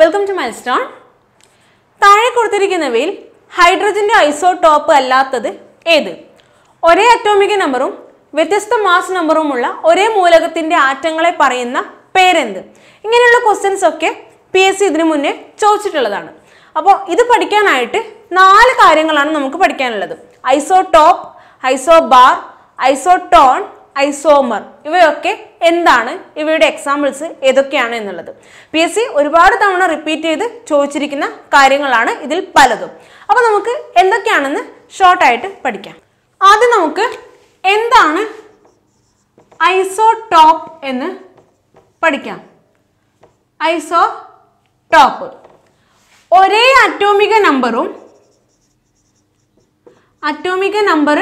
Welcome to milestone താഴെ കൊടുത്തിരിക്കുന്നവയിൽ ഹൈഡ്രജന്റെ isotope അല്ലാത്തത് ഏത്? ഒരേ അറ്റോമിക് നമ്പറും വ്യത്യസ്ത മാസ് നമ്പറുമുള്ള ഒരേ മൂലകത്തിന്റെ ആറ്റങ്ങളെ പറയുന്ന പേരെന്ത്? ഇങ്ങനെയുള്ള ക്വസ്റ്റ്യൻസ് ഒക്കെ പി എസ് സി ഇതിനു മുന്നേ ചോദിച്ചിട്ടുള്ളതാണ്. അപ്പോൾ ഇത് പഠിക്കാനായിട്ട് നാല് കാര്യങ്ങളാണ് നമുക്ക് പഠിക്കാനുള്ളത്. ഐസോടോപ്പ് ഐസോബാർ ഐസോട്ടോൺ ഐസോമർ ഇവയൊക്കെ എന്താണ് ഇവയുടെ എക്സാമ്പിൾസ് ഏതൊക്കെയാണ് എന്നുള്ളത്. പി എസ് സി ഒരുപാട് തവണ റിപ്പീറ്റ് ചെയ്ത് ചോദിച്ചിരിക്കുന്ന കാര്യങ്ങളാണ് ഇതിൽ പലതും. അപ്പോൾ നമുക്ക് എന്തൊക്കെയാണെന്ന് ഷോർട്ടായിട്ട് പഠിക്കാം. ആദ്യം നമുക്ക് എന്താണ് ഐസോടോപ്പ് എന്ന് പഠിക്കാം. ഐസോ ടോപ്പ് ഒരേ അറ്റോമിക നമ്പറും അറ്റോമിക number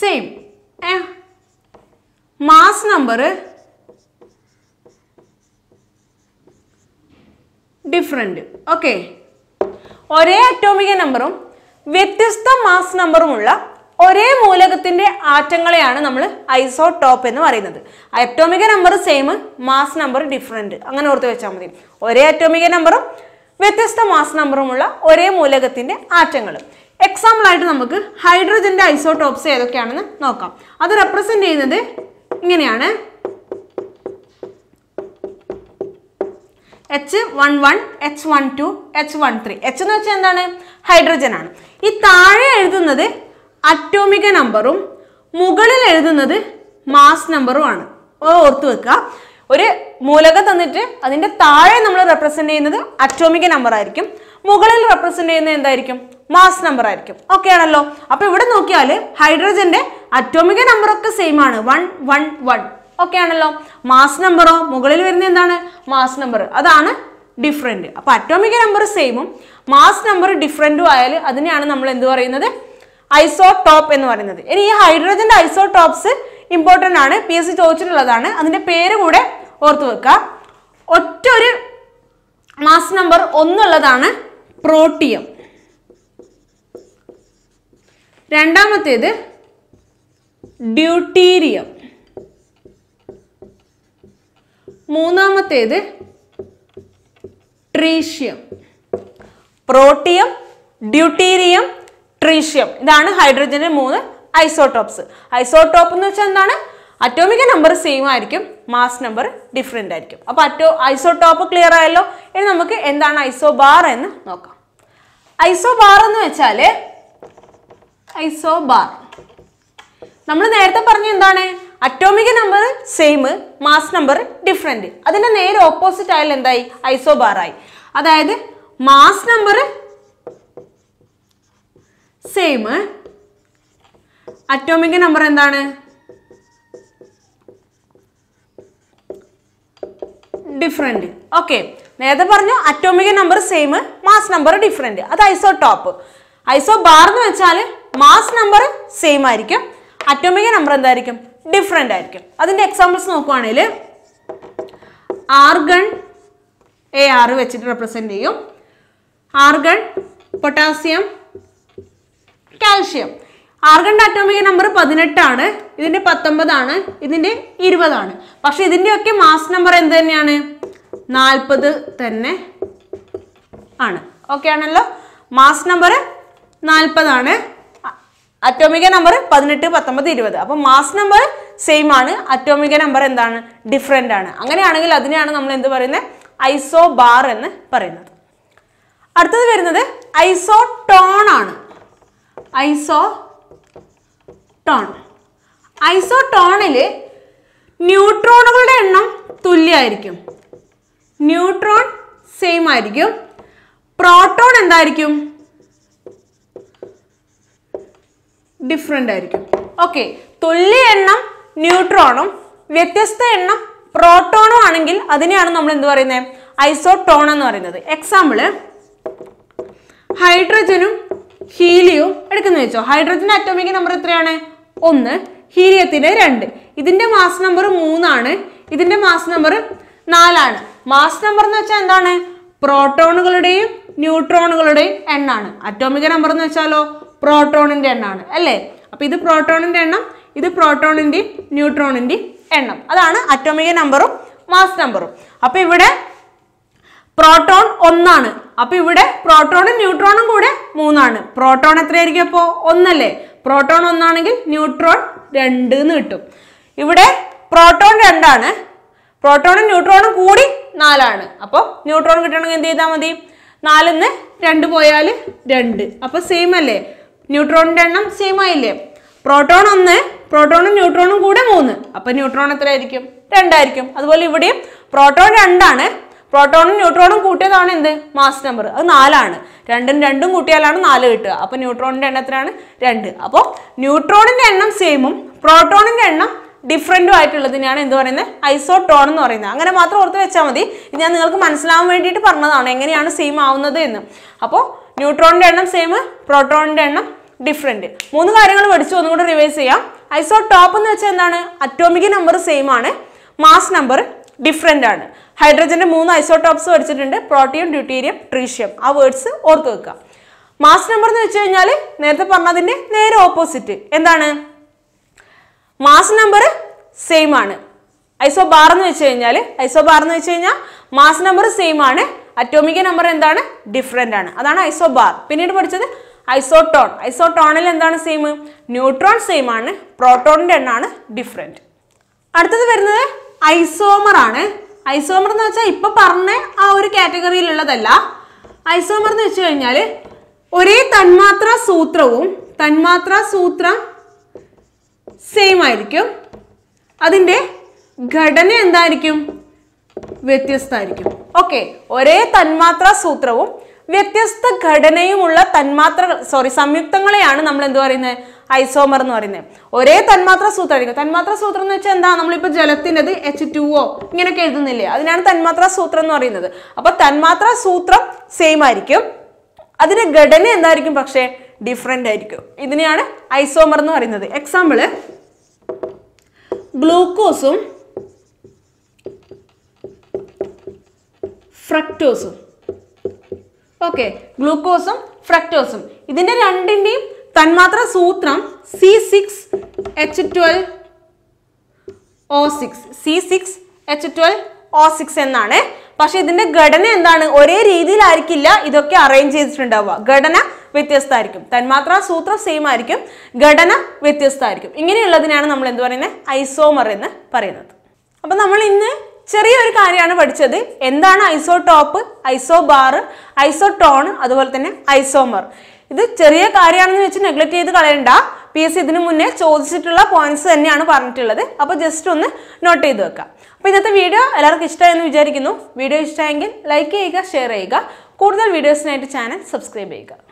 same mass number different okay. ഒരേ അറ്റോമിക നമ്പറും വ്യത്യസ്ത മാസ് നമ്പറുമുള്ള ഒരേ മൂലകത്തിന്റെ ആറ്റങ്ങളെയാണ് നമ്മൾ ഐസോടോപ്പ് എന്ന് പറയുന്നത്. അറ്റോമിക number same mass number different അങ്ങനെ ഓർത്ത് വെച്ചാൽ മതി. ഒരേ അറ്റോമിക നമ്പറും വ്യത്യസ്ത മാസ് നമ്പറുമുള്ള ഒരേ മൂലകത്തിന്റെ ആറ്റങ്ങൾ. എക്സാമ്പിൾ ആയിട്ട് നമുക്ക് ഹൈഡ്രജന്റെ ഐസോടോപ്സ് ഏതൊക്കെയാണെന്ന് നോക്കാം. അത് റെപ്രസെന്റ് ചെയ്യുന്നത് ഇങ്ങനെയാണ്. H one one H one two H one three H എന്ന് വെച്ചാൽ എന്താണ്? ഹൈഡ്രജൻ ആണ്. ഈ താഴെ എഴുതുന്നത് അറ്റോമിക നമ്പറും മുകളിൽ എഴുതുന്നത് മാസ് നമ്പറും ആണ്. ഓർത്ത് വെക്കുക. ഒരു മൂലകം തന്നിട്ട് അതിന്റെ താഴെ നമ്മൾ റെപ്രസെന്റ് ചെയ്യുന്നത് അറ്റോമിക നമ്പർ ആയിരിക്കും. മുകളിൽ റെപ്രസെന്റ് ചെയ്യുന്നത് എന്തായിരിക്കും? മാസ് നമ്പർ ആയിരിക്കും. ഓക്കെ ആണല്ലോ? അപ്പൊ ഇവിടെ നോക്കിയാൽ ഹൈഡ്രജന്റെ അറ്റോമിക നമ്പർ ഒക്കെ സെയിം ആണ്. വൺ വൺ വൺ ഓക്കെ ആണല്ലോ? മാസ് നമ്പറോ മുകളിൽ വരുന്ന എന്താണ്? മാസ് നമ്പർ അതാണ് ഡിഫറെന്റ് അപ്പൊ അറ്റോമിക നമ്പർ സെയിമും മാസ് നമ്പർ ഡിഫറെന്റും ആയാൽ അതിനെയാണ് നമ്മൾ എന്ത് പറയുന്നത്? ഐസോടോപ്പ് എന്ന് പറയുന്നത്. ഇനി ഈ ഹൈഡ്രജന്റെ ഐസോടോപ്സ് ഇമ്പോർട്ടന്റ് ആണ്. പി എസ് സി ചോദിച്ചിട്ടുള്ളതാണ്. അതിന്റെ പേര് കൂടെ ഓർത്തു വെക്കുക ഒറ്റ ഒരു മാസ് നമ്പർ ഒന്നുള്ളതാണ് പ്രോട്ടിയം രണ്ടാമത്തേത് ഡ്യൂട്ടീരിയം. മൂന്നാമത്തേത് ട്രീഷ്യം. Protium deuterium tritium. ഇതാണ് ഹൈഡ്രജന്റെ മൂന്ന് ഐസോടോപ്സ്. ഐസോടോപ്പ് എന്ന് വെച്ചാൽ എന്താണ്? അറ്റോമിക നമ്പർ സെയിം ആയിരിക്കും മാസ് നമ്പർ ഡിഫറെന്റ് ആയിരിക്കും. അപ്പോൾ അറ്റോ ഐസോടോപ്പ് ക്ലിയർ ആയല്ലോ? ഇനി നമുക്ക് എന്താണ് ഐസോബാർ എന്ന് നോക്കാം. ഐസോബാർ എന്ന് വെച്ചാൽ ഐസോബാർ നമ്മൾ നേരത്തെ പറഞ്ഞ എന്താണ്? Atomic number same mass number different അതിന്റെ നേരെ ഓപ്പോസിറ്റ് ആയാലും എന്തായി? ഐസോബാർ ആയി. അതായത് mass number same atomic number എന്താണ്? ഡിഫറെന്റ് ഓക്കെ നേരത്തെ പറഞ്ഞു atomic number same mass number different അത് ഐസോടോപ്പ് ഐസോ ബാർ എന്ന് വെച്ചാൽ മാസ് നമ്പർ സെയിം ആയിരിക്കും. അറ്റോമിക നമ്പർ എന്തായിരിക്കും? ഡിഫറെന്റ് ആയിരിക്കും. അതിന്റെ എക്സാമ്പിൾസ് നോക്കുവാണെങ്കിൽ ആർഗൺ എ ആറ് വെച്ചിട്ട് റെപ്രസെന്റ് ചെയ്യും. ആർഗൺ പൊട്ടാസ്യം കാൽഷ്യം ആർഗണിന്റെ അറ്റോമിക നമ്പർ പതിനെട്ടാണ്. ഇതിന്റെ പത്തൊമ്പതാണ്. ഇതിന്റെ ഇരുപതാണ്. പക്ഷെ ഇതിന്റെയൊക്കെ മാസ് നമ്പർ എന്ത് തന്നെയാണ്? നാൽപ്പത് തന്നെ ആണ്. ഓക്കെ ആണല്ലോ? മാസ് നമ്പർ നാൽപ്പതാണ് അറ്റോമിക നമ്പർ പതിനെട്ട് പത്തൊമ്പത് ഇരുപത്. അപ്പോൾ മാസ് നമ്പർ സെയിം ആണ്. അറ്റോമിക നമ്പർ എന്താണ്? ഡിഫറെന്റ് ആണ്. അങ്ങനെയാണെങ്കിൽ അതിനെയാണ് നമ്മൾ എന്ത് പറയുന്നത് ഐസോ ബാർ എന്ന് പറയുന്നത്. അടുത്തത് വരുന്നത് ഐസോ ടോൺ ആണ്. ഐസോ ടോൺ ഐസോ ടോണിൽ ന്യൂട്രോണുകളുടെ എണ്ണം തുല്യമായിരിക്കും. ന്യൂട്രോൺ സെയിം ആയിരിക്കും. പ്രോട്ടോൺ എന്തായിരിക്കും? ഡിഫറെന്റ് ആയിരിക്കും. ഓക്കെ തുല്യ എണ്ണം ന്യൂട്രോണും വ്യത്യസ്ത എണ്ണം പ്രോട്ടോണും ആണെങ്കിൽ അതിനെയാണ് നമ്മൾ എന്ത് പറയുന്നത് ഐസോട്ടോൺ എന്ന് പറയുന്നത്. എക്സാമ്പിൾ ഹൈഡ്രജനും ഹീലിയവും എടുക്കുന്ന വെച്ചോ. ഹൈഡ്രജൻ അറ്റോമിക് നമ്പർ എത്രയാണ്? ഒന്ന്. ഹീലിയത്തിന്റെ രണ്ട്. ഇതിന്റെ മാസ് നമ്പർ മൂന്നാണ്. ഇതിന്റെ മാസ് നമ്പർ നാലാണ്. മാസ് നമ്പർ എന്ന് വെച്ചാൽ എന്താണ്? പ്രോട്ടോണുകളുടെയും ന്യൂട്രോണുകളുടെയും എണ്ണാണ്. അറ്റോമിക നമ്പർ എന്ന് വെച്ചാലോ? പ്രോട്ടോണിന്റെ എണ്ണമാണ് അല്ലേ? അപ്പോൾ ഇത് പ്രോട്ടോണിന്റെ എണ്ണം ഇത് പ്രോട്ടോണിന്റെയും ന്യൂട്രോണിന്റെയും എണ്ണം. അതാണ് അറ്റോമിക നമ്പറും മാസ് നമ്പറും അപ്പോൾ ഇവിടെ പ്രോട്ടോൺ ഒന്നാണ്. അപ്പൊ ഇവിടെ പ്രോട്ടോണും ന്യൂട്രോണും കൂടെ മൂന്നാണ്. പ്രോട്ടോൺ എത്രയായിരിക്കും അപ്പോൾ ഒന്നല്ലേ? പ്രോട്ടോൺ ഒന്നാണെങ്കിൽ ന്യൂട്രോൺ രണ്ട് എന്ന് കിട്ടും. ഇവിടെ പ്രോട്ടോൺ രണ്ടാണ്. പ്രോട്ടോണും ന്യൂട്രോണും കൂടി നാലാണ്. അപ്പോൾ ന്യൂട്രോൺ കിട്ടണമെങ്കിൽ എന്ത് ചെയ്താൽ മതി? നിന്ന് രണ്ട് പോയാൽ രണ്ട്. അപ്പോൾ സെയിം അല്ലേ? ന്യൂട്രോണിന്റെ എണ്ണം സെയിം ആയില്ലേ? പ്രോട്ടോൺ ഒന്ന് പ്രോട്ടോണും ന്യൂട്രോണും കൂടെ മൂന്ന്. അപ്പോൾ ന്യൂട്രോൺ എത്രയായിരിക്കും? രണ്ടായിരിക്കും. അതുപോലെ ഇവിടെയും പ്രോട്ടോൺ രണ്ടാണ്. പ്രോട്ടോണും ന്യൂട്രോണും കൂട്ടിയതാണ് എന്ത്? മാസ് നമ്പർ അത് നാലാണ്. രണ്ടും രണ്ടും കൂട്ടിയാലാണ് നാല് കിട്ടുക. അപ്പോൾ ന്യൂട്രോണിന്റെ എണ്ണത്തിനാണ് രണ്ട്. അപ്പോൾ ന്യൂട്രോണിന്റെ എണ്ണം സെയിമും പ്രോട്ടോണിന്റെ എണ്ണം ഡിഫറെന്റും ആയിട്ടുള്ളതിനാണ് എന്ത് പറയുന്നത്? ഐസോട്ടോൺ എന്ന് പറയുന്നത്. അങ്ങനെ മാത്രം ഓർത്ത് വെച്ചാൽ മതി. ഞാൻ നിങ്ങൾക്ക് മനസ്സിലാവാൻ വേണ്ടിയിട്ട് പറഞ്ഞതാണ്. എങ്ങനെയാണ് സെയിം ആവുന്നത് എന്ന്. അപ്പോൾ ന്യൂട്രോണിന്റെ എണ്ണം സെയിം പ്രോട്ടോണിന്റെ എണ്ണം ഡിഫറെന്റ് മൂന്ന് കാര്യങ്ങൾ പഠിച്ചു ഒന്നും കൂടെ റിവൈസ് ചെയ്യാം. ഐസോടോപ്പ് എന്ന് വെച്ചാൽ എന്താണ്? അറ്റോമിക് നമ്പർ സെയിം ആണ്. മാസ് നമ്പർ ഡിഫറെന്റ് ആണ്. ഹൈഡ്രജന്റെ മൂന്ന് ഐസോടോപ്സ് പഠിച്ചിട്ടുണ്ട് പ്രോട്ടീൻ ഡ്യൂട്ടീരിയം ട്രീഷ്യം ആ വേർഡ്സ് ഓർത്ത് വെക്കുക. മാസ് നമ്പർ എന്ന് വെച്ച് കഴിഞ്ഞാൽ നേരത്തെ പറഞ്ഞതിന്റെ നേരെ ഓപ്പോസിറ്റ് എന്താണ്? മാസ് നമ്പർ സെയിം ആണ്. ഐസോ ബാർ എന്ന് വെച്ച് കഴിഞ്ഞാൽ ഐസോ ബാർ എന്ന് വെച്ച് കഴിഞ്ഞാൽ മാസ് നമ്പർ സെയിം ആണ്. അറ്റോമിക് നമ്പർ എന്താണ്? ഡിഫറെന്റ് ആണ്. അതാണ് ഐസോ ബാർ പിന്നീട് പഠിച്ചത് ഐസോട്ടോൺ ഐസോട്ടോണിൽ എന്താണ് സെയിം ന്യൂട്രോൺ സെയിം ആണ്. പ്രോട്ടോണിന്റെ എണ്ണാണ് ഡിഫറെന്റ് അടുത്തത് വരുന്നത് ഐസോമർ ആണ്. ഐസോമർ എന്ന് വെച്ചാൽ ഇപ്പൊ പറഞ്ഞ ആ ഒരു കാറ്റഗറിയിലുള്ളതല്ല ഐസോമർ എന്ന് വെച്ച് കഴിഞ്ഞാൽ ഒരേ തന്മാത്ര സൂത്രവും തന്മാത്ര സൂത്രം സെയിം ആയിരിക്കും. അതിന്റെ ഘടന എന്തായിരിക്കും? വ്യത്യസ്തമായിരിക്കും. ഓക്കെ ഒരേ തന്മാത്ര സൂത്രവും വ്യത്യസ്ത ഘടനയുമുള്ള തന്മാത്ര സോറി സംയുക്തങ്ങളെയാണ് നമ്മൾ എന്ത് പറയുന്നത് ഐസോമർ എന്ന് പറയുന്നത് ഒരേ തന്മാത്ര സൂത്രമായിരിക്കും തന്മാത്ര സൂത്രം എന്ന് വെച്ചാൽ എന്താ? നമ്മളിപ്പോൾ ജലത്തിന്റെത് എച്ച് ടു ഒ ഇങ്ങനെയൊക്കെ എഴുതുന്നില്ലേ? അതിനാണ് തന്മാത്ര സൂത്രം എന്ന് പറയുന്നത്. അപ്പോൾ തന്മാത്ര സൂത്രം സെയിം ആയിരിക്കും. അതിന്റെ ഘടന എന്തായിരിക്കും പക്ഷേ? ഡിഫറെന്റ് ആയിരിക്കും. ഇതിനെയാണ് ഐസോമർ എന്ന് പറയുന്നത്. എക്സാമ്പിൾ ഗ്ലൂക്കോസും ഫ്രക്ടോസും ഓക്കെ ഗ്ലൂക്കോസും ഫ്രക്ടോസും. ഇതിന്റെ രണ്ടിന്റെയും തന്മാത്ര സൂത്രം C six H twelve O six C six H twelve O six എന്നാണ്. പക്ഷെ ഇതിന്റെ ഘടന എന്താണ്? ഒരേ രീതിയിലായിരിക്കില്ല ഇതൊക്കെ അറേഞ്ച് ചെയ്തിട്ടുണ്ടാവുക. ഘടന വ്യത്യസ്തമായിരിക്കും. തന്മാത്ര സൂത്രം സെയിം ആയിരിക്കും. ഘടന വ്യത്യസ്തമായിരിക്കും. ഇങ്ങനെയുള്ളതിനാണ് നമ്മൾ എന്ത് പറയുന്നത്? ഐസോമർ എന്ന് പറയുന്നത്. അപ്പൊ നമ്മൾ ഇന്ന് ചെറിയൊരു കാര്യമാണ് പഠിച്ചത്. എന്താണ് ഐസോടോപ്പ് ഐസോബാർ ഐസോടോൺ അതുപോലെ തന്നെ ഐസോമർ ഇത് ചെറിയ കാര്യമാണെന്ന് വെച്ച് നെഗ്ലക്ട് ചെയ്ത് കളയണ്ട. പി എസ് സി ഇതിനു മുന്നേ ചോദിച്ചിട്ടുള്ള പോയിന്റ്സ് തന്നെയാണ് പറഞ്ഞിട്ടുള്ളത്. അപ്പോൾ ജസ്റ്റ് ഒന്ന് നോട്ട് ചെയ്ത് വെക്കാം. അപ്പോൾ ഇന്നത്തെ വീഡിയോ എല്ലാവർക്കും ഇഷ്ടമായെന്ന് വിചാരിക്കുന്നു. വീഡിയോ ഇഷ്ടമായെങ്കിൽ ലൈക്ക് ചെയ്യുക ഷെയർ ചെയ്യുക. കൂടുതൽ വീഡിയോസിനായിട്ട് ചാനൽ സബ്സ്ക്രൈബ് ചെയ്യുക.